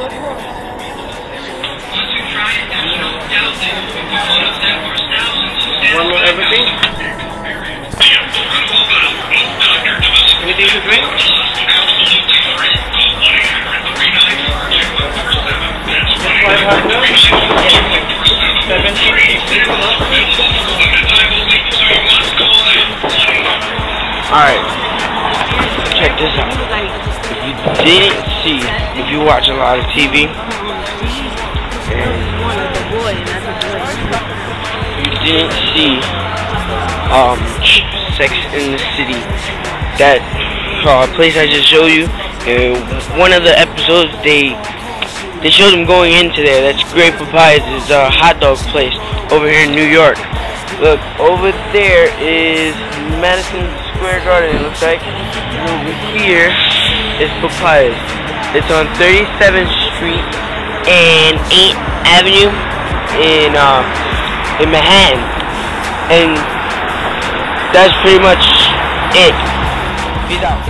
One more everything. Anything to drink? Alright. Check this out. If you didn't see, you watch a lot of TV, and you didn't see um Sex in the City, that uh, place I just showed you, and one of the episodes they they showed them going into there. That's Gray's Papayas is a hot dog place over here in New York. Look, over there is Madison Square Garden, it looks like. And over here is Papayas. It's on 37th Street and 8th Avenue in, uh, in Manhattan. And that's pretty much it. Peace out.